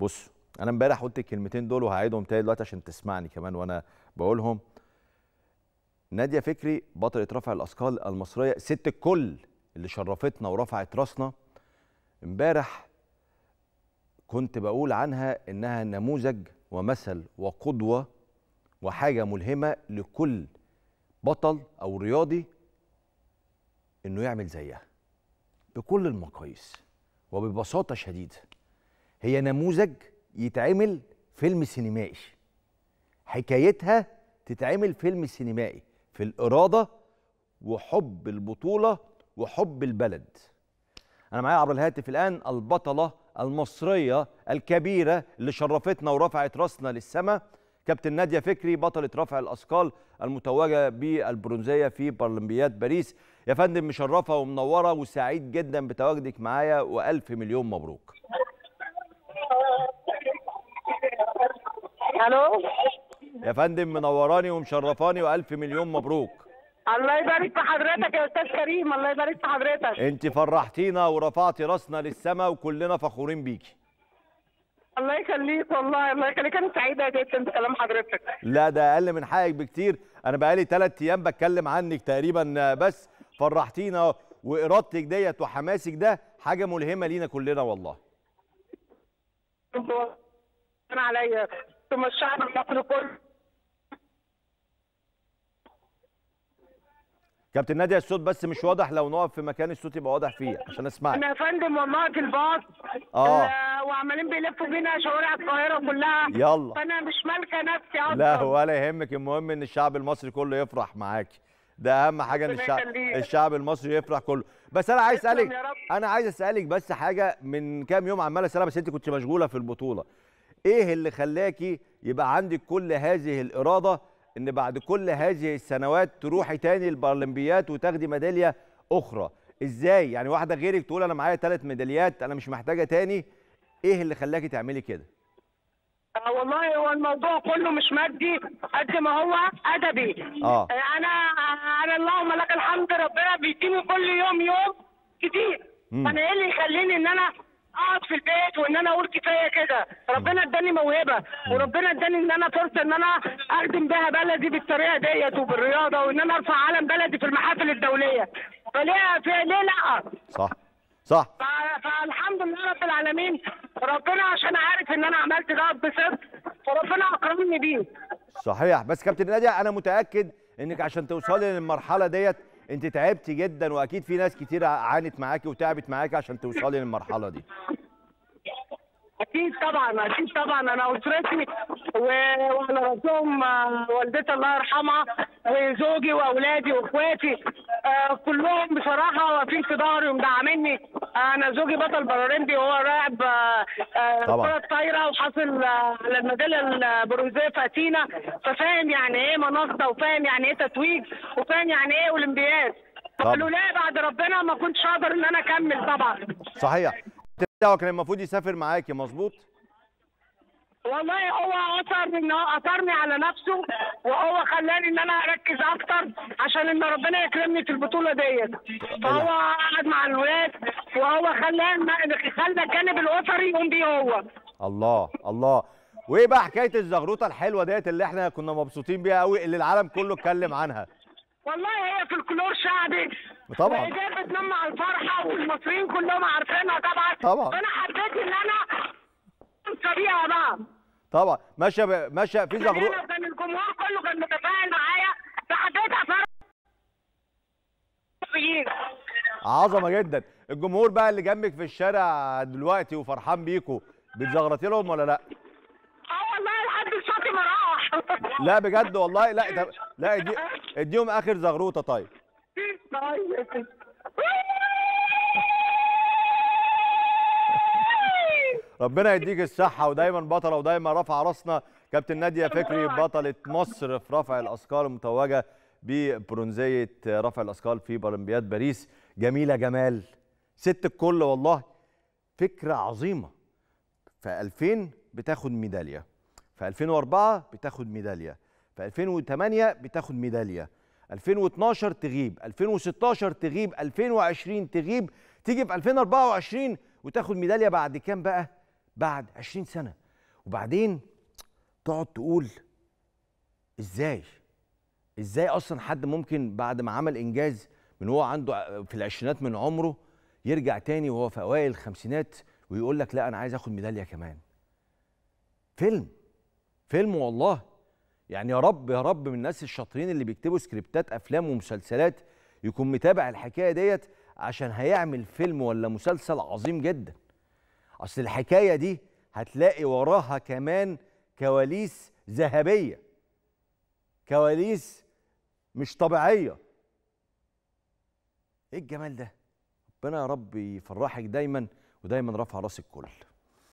بص أنا امبارح قلت الكلمتين دول وهعيدهم تاني دلوقتي عشان تسمعني كمان وأنا بقولهم. نادية فكري بطلة رفع الأثقال المصرية ست الكل اللي شرفتنا ورفعت راسنا. امبارح كنت بقول عنها إنها نموذج ومثل وقدوة وحاجة ملهمة لكل بطل أو رياضي إنه يعمل زيها بكل المقاييس وببساطة شديدة. هي نموذج يتعمل فيلم سينمائي. حكايتها تتعمل فيلم سينمائي في الإرادة وحب البطولة وحب البلد. أنا معايا عبر الهاتف الآن البطلة المصرية الكبيرة اللي شرفتنا ورفعت راسنا للسماء كابتن نادية فكري بطلة رفع الأثقال المتوجه بالبرونزية في أولمبياد باريس. يا فندم مشرفة ومنورة وسعيد جدا بتواجدك معايا وألف مليون مبروك. ألو؟ يا فندم منوراني ومشرفاني وألف مليون مبروك. الله يبارك في حضرتك يا أستاذ كريم الله يبارك في حضرتك. أنت فرحتينا ورفعتي راسنا للسماء وكلنا فخورين بيكي. الله يخليك والله الله يخليك. أنا سعيدة جدا بكلام حضرتك. لا ده أقل من حقك بكتير. أنا بقالي ثلاث أيام بتكلم عنك تقريبا بس فرحتينا وإرادتك ديت وحماسك ده حاجة ملهمة لينا كلنا والله. أنا عليا. ثم الشعب المصري كله. كابتن ناديه الصوت بس مش واضح لو نقف في مكان الصوت يبقى واضح فيه عشان اسمعك. أنا يا فندم والله في الباص. آه. ال- وعمالين بيلفوا بينا شوارع القاهرة كلها. يلا. فأنا مش مالكة نفسي أصلا. لا ولا يهمك. المهم إن الشعب المصري كله يفرح معاكي ده أهم حاجة إن الشعب. الشعب المصري يفرح كله. بس أنا عايز أسألك. أنا عايز أسألك بس حاجة. من كام يوم عمال أسألها بس أنت كنت مشغولة في البطولة. إيه اللي خلاكي يبقى عندك كل هذه الإرادة إن بعد كل هذه السنوات تروحي تاني البارالمبيات وتاخدي ميدالية أخرى؟ إزاي؟ يعني واحدة غيرك تقول أنا معايا ثلاث ميداليات أنا مش محتاجة تاني. إيه اللي خلاكي تعملي كده؟ آه والله هو الموضوع كله مش مادي قد ما هو أدبي. آه. أنا أنا اللهم لك الحمد ربنا بيديني كل يوم يوم كتير. مم. أنا إيه اللي يخليني إن أنا اقعد في البيت وان أنا أقول كفايه كده. ربنا اداني موهبه وربنا اداني ان أنا فرصه ان أنا اخدم بيها بلدي بالطريقة ديت وبالرياضه وان أنا ارفع علم بلدي في المحافل الدوليه. فليه في ليه لا؟ صح. صح. فالحمد لله رب العالمين ربنا عشان عارف ان أنا عملت ده بصدق فربنا اكرمني بيه. صحيح. بس كابتن ناديه أنا متاكد انك عشان توصلي للمرحله ديت انت تعبتي جدا واكيد في ناس كتير عانت معاكي وتعبت معاكي عشان توصلي للمرحله دي. أكيد طبعا أكيد طبعا. أنا أسرتي و- وعلى راسهم آه، والدتي الله يرحمها وزوجي وأولادي وإخواتي آه، كلهم بصراحة واقفين في ظهري ومدعميني. أنا زوجي بطل بارالمبي وهو لاعب آه، آه،. كرة طايرة وحاصل آه، على الميداليه البرونزية في أثينا. ففاهم يعني إيه منصة وفاهم يعني إيه تتويج وفاهم يعني إيه أولمبياد. فلولا بعد ربنا ما كنتش أقدر إن أنا أكمل طبعا. صحيح. هو كان المفروض يسافر معاكي مظبوط؟ والله هو اثر إن هو أثرني على نفسه وهو خلاني إن أنا أركز أكتر عشان إن ربنا يكرمني في البطولة ديت. فهو قعد مع الولاد وهو خلان خلى الجانب الأسري يقوم بيه هو. الله الله. وإيه بقى حكاية الزغروطة الحلوة ديت اللي إحنا كنا مبسوطين بيها قوي اللي العالم كله اتكلم عنها؟ والله هي فلكلور شعبي طبعا. وهي بتنمع الفرحة والمصريين كلهم عارفينها طبعا. طبعا. فانا حبيت إن أنا بيها بقى. طبعا. ماشية ب- ماشية في زغروطه كان كان الجمهور كله كان متفاعل معايا. فحبيت أفرح. عظمة جدا. الجمهور بقى اللي جنبك في الشارع دلوقتي وفرحان بيكوا بتزغرطي لهم ولا لأ؟ آه والله لحد الصوت ما راح. لا بجد والله. لا لا ادي اديهم آخر زغروطة طيب. ربنا يديك الصحة ودايما بطلة ودايما رافعة راسنا. كابتن نادية فكري بطلة مصر في رفع الأثقال المتوجة ببرونزية رفع الأثقال في أولمبياد باريس. جميلة جمال. ست الكل والله. فكرة عظيمة. في 2000 بتاخد ميدالية. في 2004 بتاخد ميدالية. في 2008 بتاخد ميدالية. 2012 تغيب 2016 تغيب 2020 تغيب. تيجي في 2024 وتاخد ميدالية بعد كام بقى؟ بعد 20 سنة. وبعدين تقعد تقول إزاي؟ إزاي أصلا حد ممكن بعد ما عمل إنجاز من هو عنده في العشرينات من عمره يرجع تاني وهو في أوائل الخمسينات ويقول لك لا أنا عايز آخد ميدالية كمان. فيلم. فيلم والله يعني يا رب يا رب من الناس الشاطرين اللي بيكتبوا سكريبتات أفلام ومسلسلات يكون متابع الحكاية ديت عشان هيعمل فيلم ولا مسلسل عظيم جدا. أصل الحكاية دي هتلاقي وراها كمان كواليس ذهبية كواليس مش طبيعية. إيه الجمال ده؟ ربنا يا رب يفرحك دايما ودايما رافع راس الكل